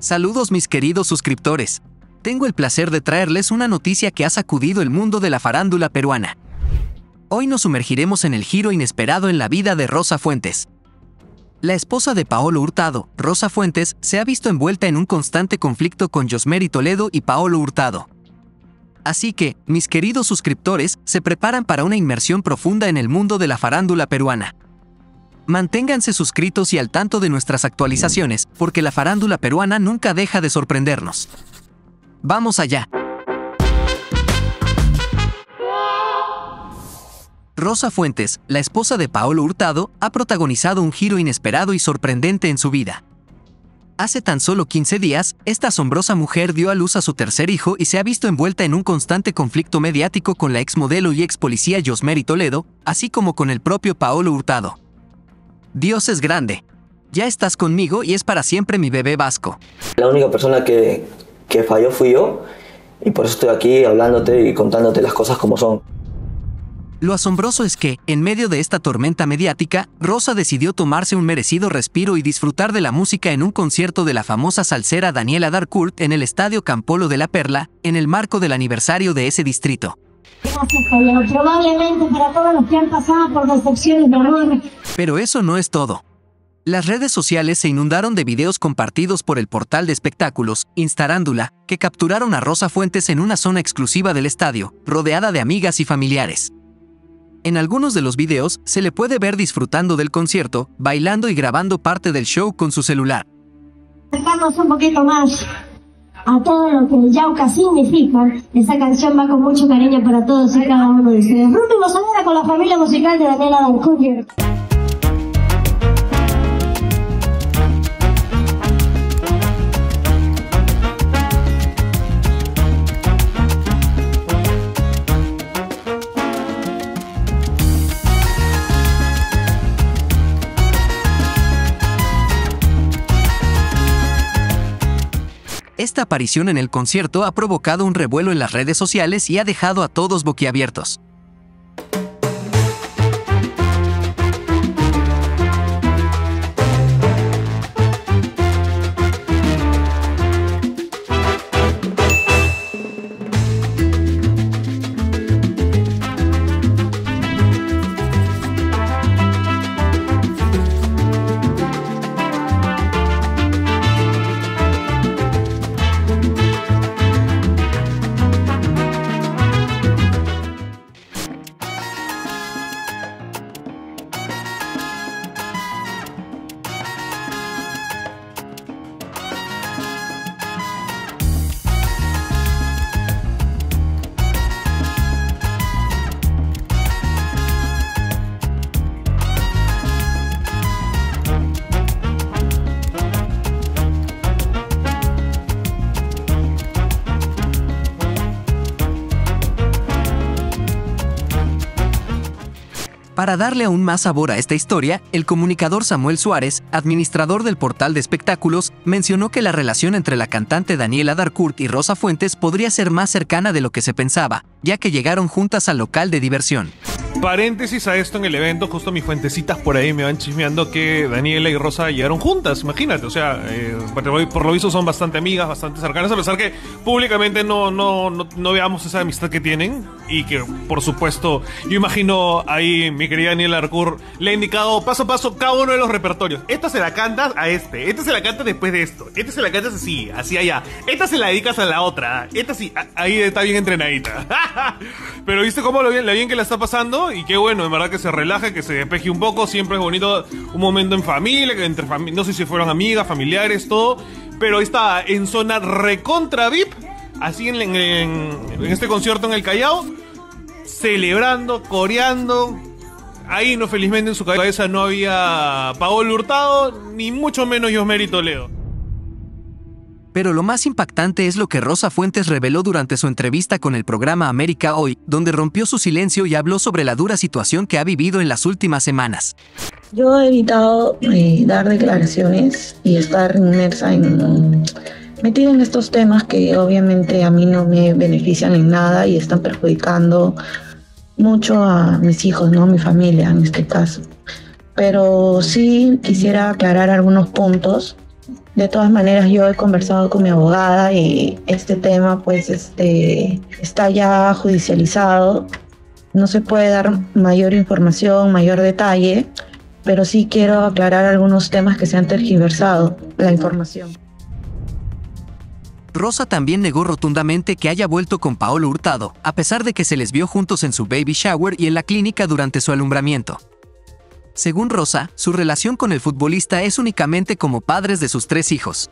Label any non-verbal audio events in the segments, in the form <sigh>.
Saludos mis queridos suscriptores. Tengo el placer de traerles una noticia que ha sacudido el mundo de la farándula peruana. Hoy nos sumergiremos en el giro inesperado en la vida de Rosa Fuentes. La esposa de Paolo Hurtado, Rosa Fuentes, se ha visto envuelta en un constante conflicto con Josmery Toledo y Paolo Hurtado. Así que, mis queridos suscriptores, se preparan para una inmersión profunda en el mundo de la farándula peruana. Manténganse suscritos y al tanto de nuestras actualizaciones, porque la farándula peruana nunca deja de sorprendernos. Vamos allá. Rosa Fuentes, la esposa de Paolo Hurtado, ha protagonizado un giro inesperado y sorprendente en su vida. Hace tan solo 15 días, esta asombrosa mujer dio a luz a su tercer hijo y se ha visto envuelta en un constante conflicto mediático con la exmodelo y ex policía Josmery Toledo, así como con el propio Paolo Hurtado. Dios es grande. Ya estás conmigo y es para siempre mi bebé vasco. La única persona que, que falló fui yo y por eso estoy aquí hablándote y contándote las cosas como son. Lo asombroso es que, en medio de esta tormenta mediática, Rosa decidió tomarse un merecido respiro y disfrutar de la música en un concierto de la famosa salsera Daniela Darcourt en el Estadio Campolo de la Perla, en el marco del aniversario de ese distrito. Gracias. Probablemente para todos los que han pasado por decepciones de amor. Pero eso no es todo. Las redes sociales se inundaron de videos compartidos por el portal de espectáculos, Instarándula, que capturaron a Rosa Fuentes en una zona exclusiva del estadio, rodeada de amigas y familiares. En algunos de los videos se le puede ver disfrutando del concierto, bailando y grabando parte del show con su celular. Acercarnos un poquito más a todo lo que el Yauca significa. Esa canción va con mucho cariño para todos y cada uno de ustedes. Disfrútenos ahora con la familia musical de Daniela Dancourt. Esta aparición en el concierto ha provocado un revuelo en las redes sociales y ha dejado a todos boquiabiertos. Para darle aún más sabor a esta historia, el comunicador Samuel Suárez, administrador del portal de espectáculos, mencionó que la relación entre la cantante Daniela Darcourt y Rosa Fuentes podría ser más cercana de lo que se pensaba, ya que llegaron juntas al local de diversión. Paréntesis a esto en el evento, justo mis fuentecitas por ahí me van chismeando que Daniela y Rosa llegaron juntas, imagínate, o sea, eh, por lo visto son bastante amigas, bastante cercanas, a pesar que públicamente no, no, no, no, veamos esa amistad que tienen y que por supuesto, yo imagino ahí mi querida Daniela Arcur le ha indicado paso a paso cada uno de los repertorios. Esta se la cantas a este, esta se la canta después de esto, esta se la cantas así, así allá, esta se la dedicas a la otra, esta sí, ahí está bien entrenadita. <laughs> Pero viste cómo lo bien, la bien que la está pasando y qué bueno, en verdad que se relaje, que se despeje un poco. Siempre es bonito un momento en familia, entre no sé si fueron amigas, familiares, todo. Pero está en zona recontra VIP, así en, en, este concierto en el Callao, celebrando, coreando. Ahí no felizmente en su cabeza no había Paolo Hurtado, ni mucho menos mérito Leo. Pero lo más impactante es lo que Rosa Fuentes reveló durante su entrevista con el programa América Hoy, donde rompió su silencio y habló sobre la dura situación que ha vivido en las últimas semanas. Yo he evitado eh, dar declaraciones y estar inmersa en metida en estos temas que obviamente a mí no me benefician en nada y están perjudicando mucho a mis hijos, no mi familia en este caso. Pero sí quisiera aclarar algunos puntos De todas maneras, yo he conversado con mi abogada y este tema pues este, está ya judicializado. No se puede dar mayor información, mayor detalle, pero sí quiero aclarar algunos temas que se han tergiversado la información. Rosa también negó rotundamente que haya vuelto con Paolo Hurtado, a pesar de que se les vio juntos en su baby shower y en la clínica durante su alumbramiento. Según Rosa, su relación con el futbolista es únicamente como padres de sus tres hijos.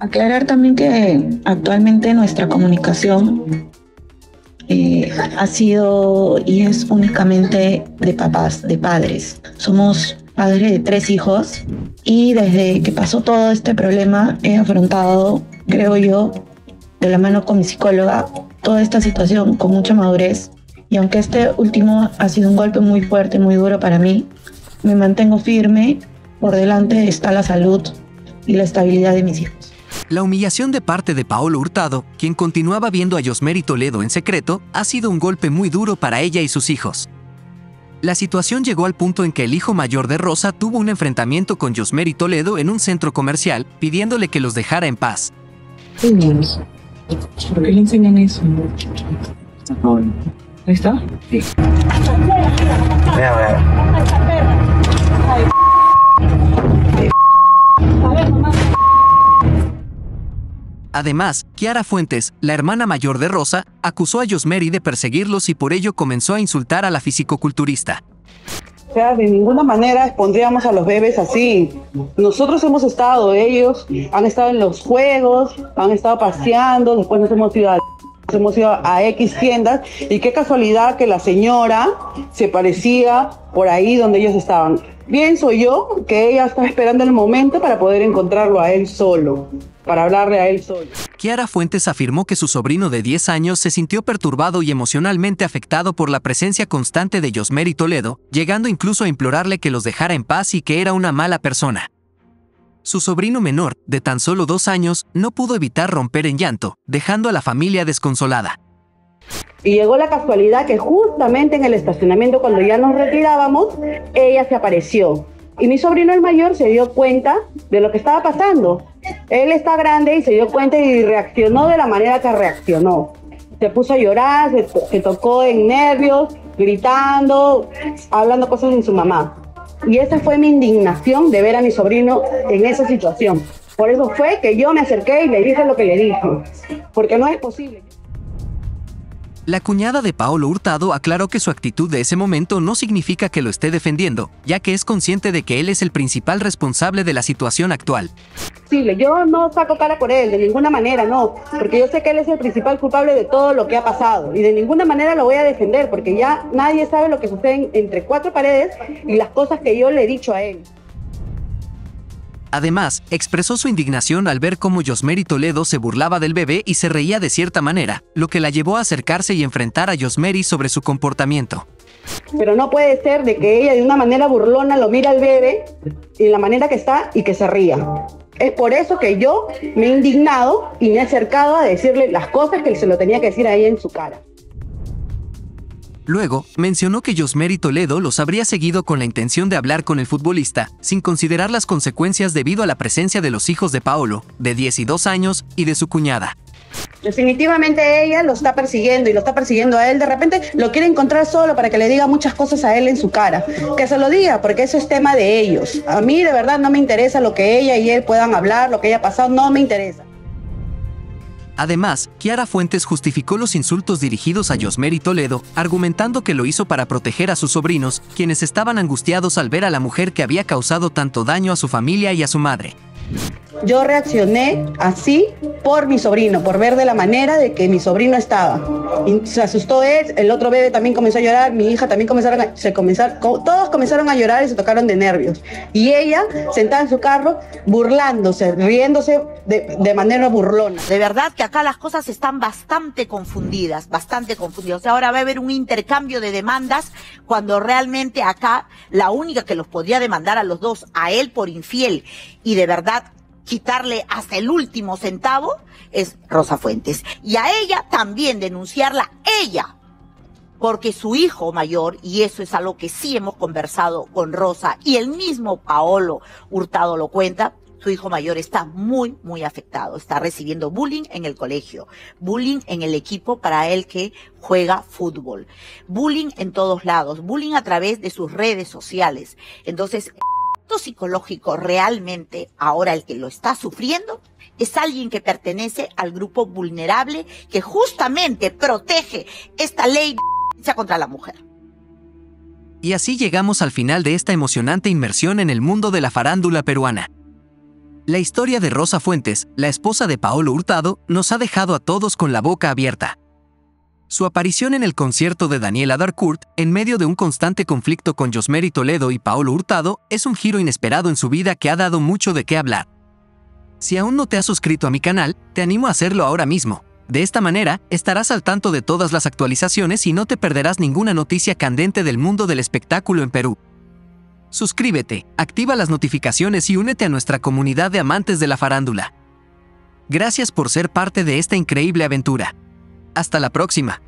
Aclarar también que actualmente nuestra comunicación eh, ha sido y es únicamente de papás, de padres. Somos padres de tres hijos y desde que pasó todo este problema he afrontado, creo yo, de la mano con mi psicóloga, toda esta situación con mucha madurez y aunque este último ha sido un golpe muy fuerte, muy duro para mí, me mantengo firme. Por delante está la salud y la estabilidad de mis hijos. La humillación de parte de Paolo Hurtado, quien continuaba viendo a Yosmeri Toledo en secreto, ha sido un golpe muy duro para ella y sus hijos. La situación llegó al punto en que el hijo mayor de Rosa tuvo un enfrentamiento con Yosmeri Toledo en un centro comercial, pidiéndole que los dejara en paz. ¿Por qué le enseñan eso? ¿Ahí está? Sí. Además, Kiara Fuentes, la hermana mayor de Rosa, acusó a Yosmeri de perseguirlos y por ello comenzó a insultar a la fisicoculturista. O sea, de ninguna manera expondríamos a los bebés así. Nosotros hemos estado, ellos han estado en los juegos, han estado paseando, después nos hemos ido a hemos ido a X tiendas y qué casualidad que la señora se parecía por ahí donde ellos estaban. Pienso yo que ella está esperando el momento para poder encontrarlo a él solo, para hablarle a él. Kiara Fuentes afirmó que su sobrino de 10 años se sintió perturbado y emocionalmente afectado por la presencia constante de Yosmeri Toledo, llegando incluso a implorarle que los dejara en paz y que era una mala persona. Su sobrino menor, de tan solo dos años, no pudo evitar romper en llanto, dejando a la familia desconsolada. Y llegó la casualidad que justamente en el estacionamiento, cuando ya nos retirábamos, ella se apareció. Y mi sobrino el mayor se dio cuenta de lo que estaba pasando. Él está grande y se dio cuenta y reaccionó de la manera que reaccionó. Se puso a llorar, se, tocó en nervios, gritando, hablando cosas en su mamá. Y esa fue mi indignación de ver a mi sobrino en esa situación. Por eso fue que yo me acerqué y le dije lo que le dije. Porque no es posible. La cuñada de Paolo Hurtado aclaró que su actitud de ese momento no significa que lo esté defendiendo, ya que es consciente de que él es el principal responsable de la situación actual. Sí, yo no saco cara por él, de ninguna manera, no, porque yo sé que él es el principal culpable de todo lo que ha pasado y de ninguna manera lo voy a defender, porque ya nadie sabe lo que sucede entre cuatro paredes y las cosas que yo le he dicho a él. Además, expresó su indignación al ver cómo Yosmeri Toledo se burlaba del bebé y se reía de cierta manera, lo que la llevó a acercarse y enfrentar a Yosmeri sobre su comportamiento. Pero no puede ser de que ella de una manera burlona lo mira al bebé y la manera que está y que se ría. Es por eso que yo me he indignado y me he acercado a decirle las cosas que se lo tenía que decir a ella en su cara. Luego, mencionó que Yosmeri Toledo los habría seguido con la intención de hablar con el futbolista, sin considerar las consecuencias debido a la presencia de los hijos de Paolo, de 10 y 2 años, y de su cuñada. Definitivamente ella lo está persiguiendo y lo está persiguiendo a él. De repente lo quiere encontrar solo para que le diga muchas cosas a él en su cara. Que se lo diga, porque eso es tema de ellos. A mí de verdad no me interesa lo que ella y él puedan hablar, lo que haya pasado, no me interesa. Además, Kiara Fuentes justificó los insultos dirigidos a Yosmeri Toledo, argumentando que lo hizo para proteger a sus sobrinos, quienes estaban angustiados al ver a la mujer que había causado tanto daño a su familia y a su madre. Yo reaccioné así por mi sobrino, por ver de la manera de que mi sobrino estaba. Y se asustó él, el otro bebé también comenzó a llorar, mi hija también comenzaron a, se comenzaron, todos comenzaron a llorar y se tocaron de nervios. Y ella, sentada en su carro, burlándose, riéndose de, de manera burlona. De verdad que acá las cosas están bastante confundidas, bastante confundidas. Ahora va a haber un intercambio de demandas cuando realmente acá la única que los podría demandar a los dos, a él por infiel y de verdad quitarle hasta el último centavo es Rosa Fuentes. Y a ella también denunciarla, ella, porque su hijo mayor, y eso es algo que sí hemos conversado con Rosa, y el mismo Paolo Hurtado lo cuenta, su hijo mayor está muy, muy afectado. Está recibiendo bullying en el colegio, bullying en el equipo para el que juega fútbol, bullying en todos lados, bullying a través de sus redes sociales. Entonces, psicológico realmente, ahora el que lo está sufriendo, es alguien que pertenece al grupo vulnerable que justamente protege esta ley contra la mujer. Y así llegamos al final de esta emocionante inmersión en el mundo de la farándula peruana. La historia de Rosa Fuentes, la esposa de Paolo Hurtado, nos ha dejado a todos con la boca abierta. Su aparición en el concierto de Daniela Darcourt, en medio de un constante conflicto con Josmery Toledo y Paolo Hurtado, es un giro inesperado en su vida que ha dado mucho de qué hablar. Si aún no te has suscrito a mi canal, te animo a hacerlo ahora mismo. De esta manera, estarás al tanto de todas las actualizaciones y no te perderás ninguna noticia candente del mundo del espectáculo en Perú. Suscríbete, activa las notificaciones y únete a nuestra comunidad de amantes de la farándula. Gracias por ser parte de esta increíble aventura. Hasta la próxima.